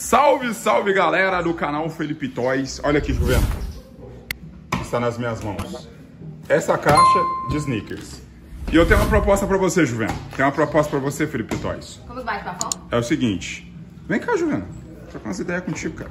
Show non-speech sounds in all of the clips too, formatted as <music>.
Salve, salve galera do canal Felipe Toys. Olha aqui, Juliano. Está nas minhas mãos. Essa caixa de sneakers. E eu tenho uma proposta pra você, Juliano. Tenho uma proposta pra você, Felipe Toys. Como vai, Bafão? É o seguinte. Vem cá, Juliano. Trocar umas ideias contigo, cara.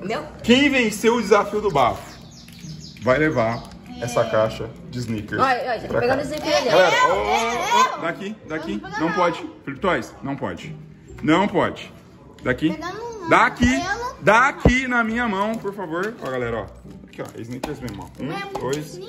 Meu? Quem venceu o desafio do bafo vai levar essa caixa de sneakers. Olha, olha, já tô pra pegando aqui ali. Galera, ó. ô, ô, daqui, daqui. Vou Não não. pode. Felipe Toys, não pode. Não pode. Daqui. Não. Daqui. Daqui na minha mão, por favor. Ó, galera, ó. Aqui, ó. Sneakers mesmo, ó. É Um, muito dois,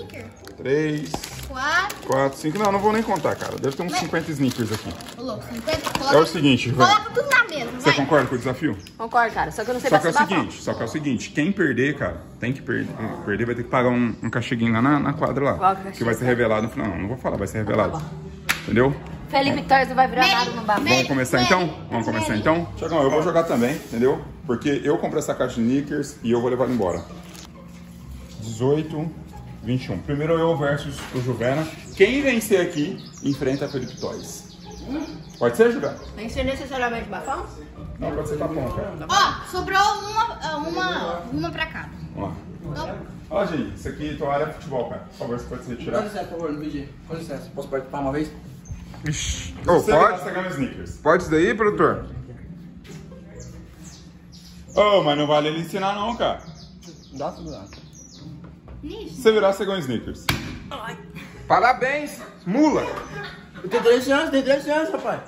três, Quatro. quatro, cinco. Não, não vou nem contar, cara. Deve ter uns 50 sneakers aqui. Louco, 50. É o seguinte, velho. Coloca tudo na mesa, Você vai. concorda com o desafio? Concordo, cara. Só que eu não sei Só que é o seguinte, só que é o seguinte, quem perder, cara, tem que perder, perder vai ter que pagar um, um cacheguinho lá na, na quadra lá. Qual que é que vai ser revelado no final. Não, não vou falar, vai ser revelado. Tá Entendeu? Felipe Torres não vai virar nada no bafão. vem. Vamos começar então? Vamos começar então? Tiagão, eu vou jogar também, entendeu? Porque eu comprei essa caixa de sneakers e eu vou levar ela embora. 18, 21. Primeiro eu versus o Juvena. Quem vencer aqui, enfrenta Felipe Toys. Pode ser, Juvena? Tem que ser necessariamente bafão? Não, pode ser tapão, cara. Ó, sobrou uma, ah, uma, uma pra cada. Lá. Então, Ó, gente, isso aqui, tua área é futebol, cara. Por favor, você pode se Com retirar. licença, por favor, no vídeo. Com licença, posso participar uma vez? Ixi. Ô, você pode? você ganha sneakers. Pode isso daí, produtor? Ô, mas não vale ele ensinar não, cara. Dá tudo lá. Se você virar, você ganha sneakers. Parabéns, mula! Eu tenho 13 anos, tenho 13 anos, rapaz.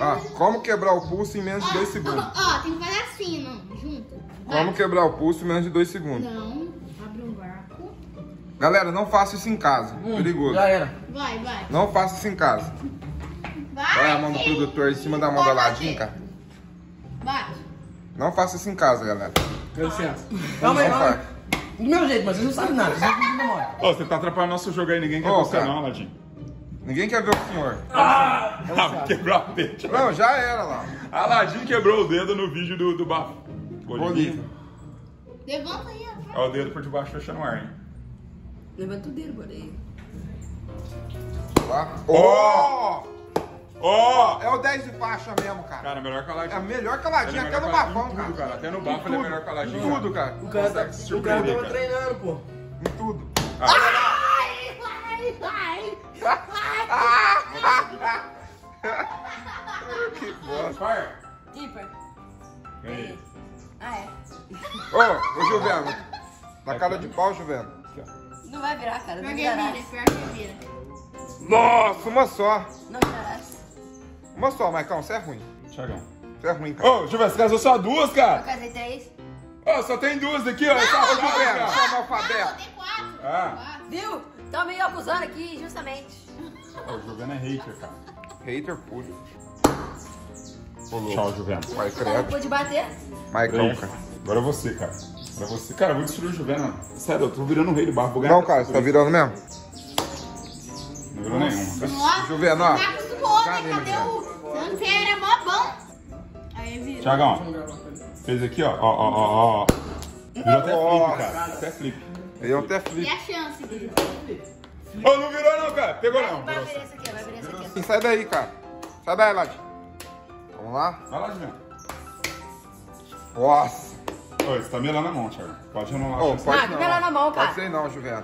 Ah, como quebrar o pulso em menos de 2 Ó, segundos? ó, tem que fazer assim, não, junto. Vai. Como quebrar o pulso em menos de 2 segundos? Não. Galera, não faça isso em casa. Perigoso. Já era. Vai, vai. Não faça isso em casa. Vai. Olha a mão do produtor em cima da mão da Ladinha, cara. Bate. Não faça isso em casa, galera. Com licença. Calma aí, Não calma. Do meu jeito, mas vocês não sabem nada. Vocês não demoram. Ô, você tá atrapalhando nosso jogo aí, ninguém quer Ô, você cara. não, Ladinho. Ninguém quer ver o senhor. Ah, quebrou a pente. Não, já era lá. Aladim quebrou o dedo no vídeo do, do bafo. Bolívia. Levanta aí, ó. Ó, o dedo por debaixo fechando o ar, hein? Levanta o dedo, bora Lá. Ó! Ó! É o 10 de faixa mesmo, cara. Cara, melhor que a É Ladinho. melhor a Ele é até no a bafão, em cara. tudo, cara. Até no bafo ele é melhor que a Ladinho. Em tudo, cara. O cara, tá, Consegue se o cara surpreender, tava cara. treinando, pô. Em tudo. Vai, vai, vai. Que bosta. Fire! Ímpar. Ganhei. Ah, é. Ô, ô, Juveno. Na cara de pau, Juveno. Não vai virar, cara. Não que vira, pior que vira. Nossa, uma só. Não virará. Uma só, Maicão, você é ruim. Tiagão. Você é ruim, cara. Ô, eu ver, você casou só duas, Eu cara? casei três. Ô, só tem duas aqui, ó. Ô, cara, Juveno, cara. você é Não, analfabeto. tem quatro. Ah. Viu? Tão me acusando aqui, justamente. Ô, o Juveno é hater, cara. Hater puro. Tchau, Juveno. Vai, Tá credo. depois de bater? Maicão, cara. Agora é você, cara. É você. Cara, eu vou destruir o Juveno. Sério, eu tô virando o rei do barro. Vou ganhar Não, cara, você tá virando mesmo? Não virou nenhum. Nossa, Juveno, ó. Cadê, Cadê o... Você era mó bom. Aí vira. Tiagão, fez aqui, ó. Ó, ó, ó, ó. Virou até flip, cara. Até flip. Ele é até E flip. a chance dele? Ô, não virou não, cara. Pegou não. Vai Virou virar esse aqui, vai virar esse aqui. Sim, sai daí, cara. Sai daí, Lad. Vamos lá. Vai lá, Juveno. Nossa. Ô, você tá melando a mão, Thiago. Pode anular. Ô, a chance. pode Ah, não. lá na mão, cara. Pode ser não, Juveno.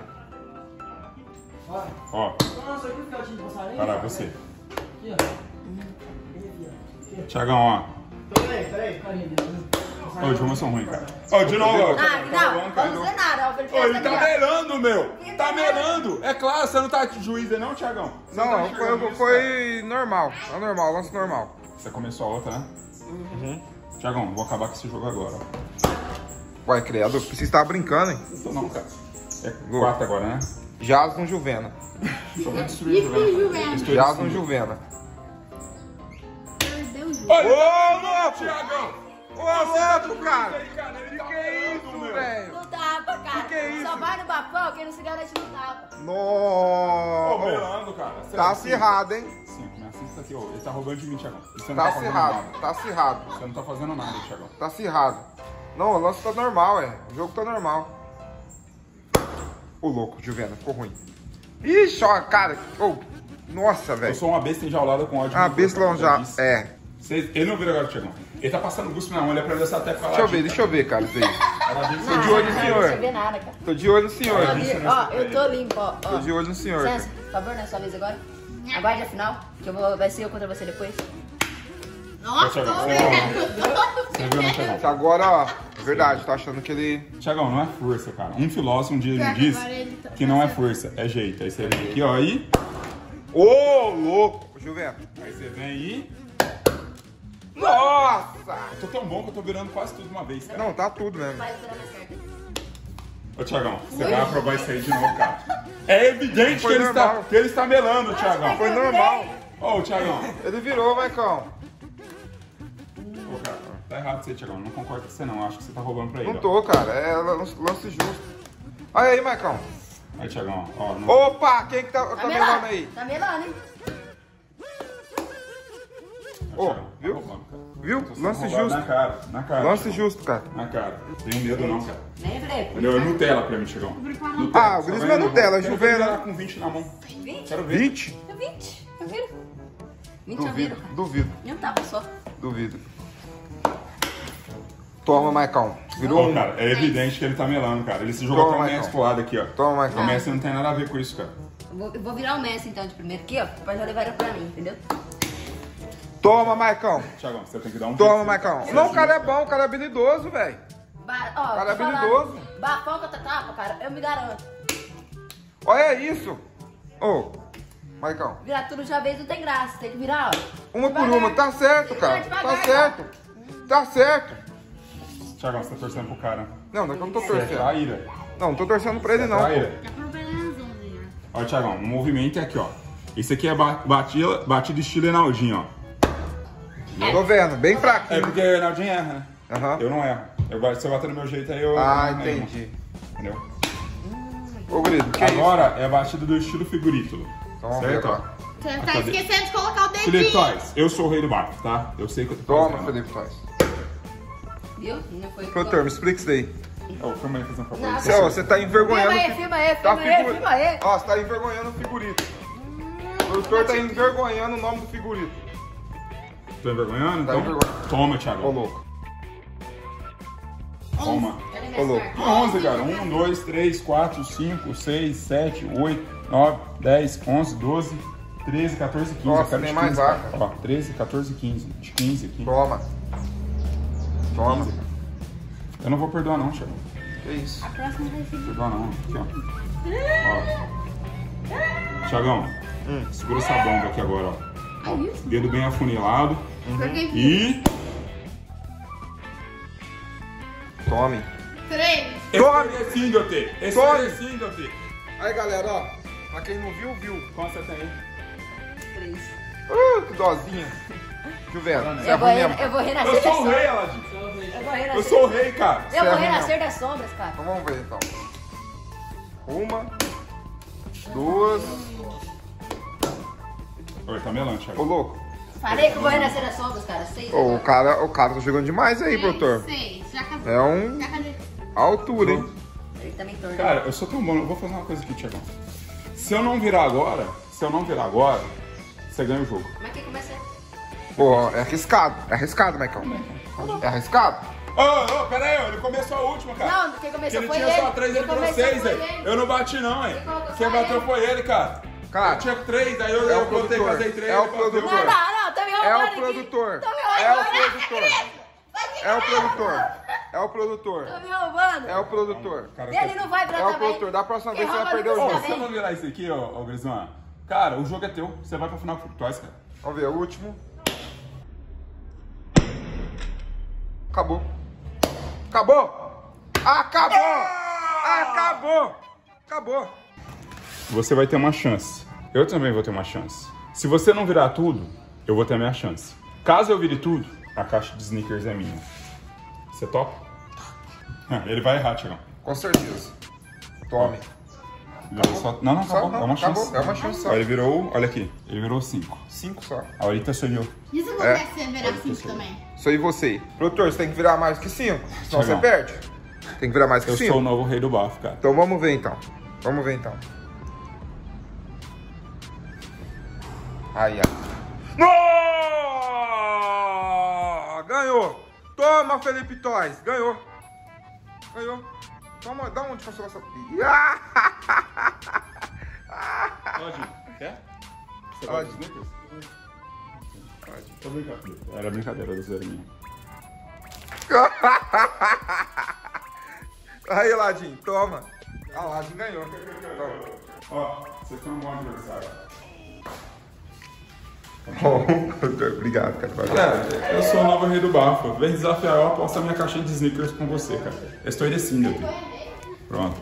Ó, Nossa, aqui fica de passarinho. lá, você. Aqui, ó. Tiagão, ó. Peraí, peraí. Ô, os João são ruins, cara. Ô, de novo, ó. Ah, não, vamos fazer nada. ó, Felipe, Ô, ele tá ó. melando, meu. Tá melando. É claro, você não tá de juiz aí não, Tiagão? Você tá Não, enxergando foi, isso, foi normal. É normal, lance normal. Você começou a outra, né? Uhum. Tiagão, vou acabar com esse jogo agora, ó. Vai, criado. Você estava brincando, hein? Tô não, cara. É quatro agora, né? Jazz no Juvena. Só <laughs> vou destruir o Isso, Juvena. Olha, Ô, tá louco! Tiagão! Ô, louco, cara! Aí, cara, ele tá Que é melando, isso, meu. velho? Não tapa, cara. que é isso? Só vai no bafão, quem não se garante não tapa. Ô, Nossa! melando, cara. Tá acirrado, hein? Sim, me assista aqui, ó. Ele tá roubando de mim, não Tá tá, acirrado, nada. tá acirrado, Você não tá fazendo nada, Tiagão. tá acirrado. Não, o lance tá normal, é. O jogo tá normal. Ô, louco, Juvena, ficou ruim. Ixi, ó, cara. Ô, nossa, Eu velho. sou uma besta enjaulada com ódio. Ah, besta já. É. Vocês- Ele não vira agora, Tiagão. Ele tá passando guspe na mão, ele aprendeu essa técnica Deixa eu ver, deixa eu ver, cara, isso. Tô de olho no Não senhor. você vê nada, cara. Tô de olho no senhor. Ó, vi- Ó, eu tô limpo, ó. Tô de olho no senhor. Licença, por favor, né? Sua vez agora. Aguarde a final, que eu vou, vai ser eu contra você depois. Nossa, Ô, tô Thiagão, vendo. Você viu, né, Thiagão? Que Agora, ó, é verdade, tô achando que ele. Tiagão, não é força, cara. Um filósofo um dia me disse tá- que não é força, é jeito. Aí você vem aqui, ó, aí. Ô, louco! Juvena. Aí você vem aí. Nossa! Eu tô tão bom que eu tô virando quase tudo de uma vez, cara. Não, tá tudo mesmo. Vai. Ô, Tiagão, você vai aprovar isso aí de novo, cara. É evidente que ele, está, que ele está melando, Tiagão. Foi normal. Ô, Tiagão. Ele virou. Ô, cara, tá errado você, Tiagão. Não concordo com você, não. Acho que você tá roubando pra ele. Não ó. tô, cara. É lance lance justo. Olha aí, Maicão. Aí, Tiagão, ó. Não... Opa, quem que tá, tá Tá melando aí? Tá melando, hein? Ô, tá viu? cara. Viu? Tô sendo Lance justo. Na cara, na cara. Lance Tiagão. justo, cara. Na cara. Tenho medo não, cara. Nem. Entendeu? É Nutella pra mim, Tiagão. Ah, o Grisma é Nutella, Juvena. ver ela com 20 na mão. 20? Quero ver. 20? É 20. Tá vendo? 20 eu Duvido, viro, cara. duvido, Não tava só. duvido. Toma, Maicão. Virou um. cara, é evidente que ele tá melando, cara. Ele se jogou Toma, até o Maicon. Messi pro lado aqui, ó. Toma, O Maicão. Messi não tem nada a ver com isso, cara. Eu vou, eu vou virar o Messi então de primeiro aqui, ó. Depois já levaram pra mim, entendeu? Toma, Maicão. Tiagão, você tem que dar um Toma. Você Não, o cara é bom, o cara é habilidoso, velho. Ba ó, Cara, é habilidoso. Bafão contra tapa, cara. Eu me garanto. Olha isso. Ô, Maicão. Virar tudo de uma vez não tem graça. Tem que virar, ó. Uma por Devagar. uma. Tá certo, cara. Devagar, Tá devagar. certo. Tá certo. Tiagão, você tá torcendo pro cara. Não, não é que eu não tô Você é torcendo. traíra. Não, não tô torcendo pra ele, não. Traíra. pô. Tá problema Zonzinha. Ó, Tiagão, o movimento é aqui, ó. Esse aqui é ba- batida, batida estilo Enaldinho, ó. Tô vendo, bem É fraquinho. porque o Enaldinho erra, né? Aham. Eu não erro. Eu se eu bater no meu jeito aí, eu... Ah, eu entendi. Entendeu? Ô, Grito, que Agora é a batida do estilo figurito. Então vamos ver certo? agora. Você tá esquecendo de colocar o Felipe dedinho. Toys, eu sou o rei do barco, tá? Eu sei que eu tô Toma, fazendo. Felipe Toys. Viu? Não foi. Produtor, me explica isso daí. Ô, filma aí, fazendo um favor. Não, Você, tá envergonhando. Filma aí, filma aí, tá filma aí, figu- filma aí. Ó, você tá envergonhando o figurito. O produtor tá envergonhando o nome do figurito. Tô envergonhando? Tá Então, envergonhando. toma, Ô, Thiago. louco. Toma. Ô, louco. cartas? 11, cara. 1, 2, 3, 4, 5, 6, 7, 8, 9, 10, 11, 12, 13, 14, 15. Nossa, Eu quero tem mais 15, vaca. Ó, 13, 14, 15. De 15 aqui. Toma. Toma. Eu não vou perdoar não, Thiago. Que isso? A próxima vai ser. Perdoar não. Aqui, ó. Ó. Thiagão, Hum. segura essa bomba aqui agora, ó. Ó, Dedo bem afunilado. Porque E... Tome. três. Tome. Esse Tome. sim, Dotê. Aí, galera, ó. Pra quem não viu, viu. Quanto você tem aí? Três. Uh, que dozinha. Juvena, você é Eu vou, ruim re- mesmo. eu vou Eu renascer das sou o rei, Aladim. Eu vou renascer. Eu sou o rei, cara. Eu é vou renascer das sombras, cara. Então vamos ver, então. Uma. Duas. Oi, tá melando, Ô, Thiago. louco. Falei que eu vou renascer das sombras, cara. Seis. Ô, o agora. cara, o cara tá jogando demais aí, produtor. Seis. Já casei. É um Já casei. altura, hein? Ele também torna. Cara, eu sou tão bom. Eu vou fazer uma coisa aqui, Thiagão. Se eu não virar agora, se eu não virar agora, você ganha o jogo. Como é que começa? Pô, é arriscado. É arriscado, Maicon. É arriscado? Ô, ô, pera aí, ele começou a última, cara. Não, quem Que começou ele foi tinha ele. só três, ele começou seis, velho. ele. Eu não bati, não, hein. Quem bateu ele. foi ele, cara. Cara, eu tinha três, aí eu, é eu o casei três. é o ele produtor. Não, não, não, tá me é roubando o aqui. produtor. Tá me É o roubando. produtor. É o produtor. É o produtor. Tá me roubando. É o produtor. Cara, Ele não vai É virar o produtor. Da próxima vez você vai perder o jogo. eu não virar isso aqui, ô, ô Grisman, cara, o jogo é teu. Você vai pra final com o Toys, cara. Vamos ver, o último. Acabou. Acabou! Acabou! Acabou! Acabou! Você vai ter uma chance. Eu também vou ter uma chance. Se você não virar tudo, eu vou ter a minha chance. Caso eu vire tudo, a caixa de sneakers é minha. Você topa? Ah, Ele vai errar, Tiagão. Com certeza. Tome. Virou só- Não, não, Só acabou. não, é uma acabou. chance. É uma chance só. Ó, ele virou, olha aqui, ele virou cinco. Cinco só. A Aurita sonhou. E se É. você é virar cinco também? Isso aí você. Produtor, você tem que virar mais que cinco. Senão Tiagão. você perde. Tem que virar mais que Eu cinco. sou o novo rei do bafo, cara. Então vamos ver então. Vamos ver então. Aí, ó. No! Ganhou! ganhou. Toma, Felipe Toys. Ganhou. Ganhou. Toma, dá onde passou essa... <laughs> Pode. Quer? Você Pode. gosta de sneakers? Tô brincando. Era brincadeira, do zerinho. <laughs> Aí, Ladinho, toma. A Ladinho ganhou. Toma. Ó, você foi um bom adversário. <laughs> Obrigado, cara. Cara, eu sou o novo rei do bafo. Vem desafiar, eu aposto a minha caixinha de sneakers com você, cara. Estou descendo aqui. Pronto.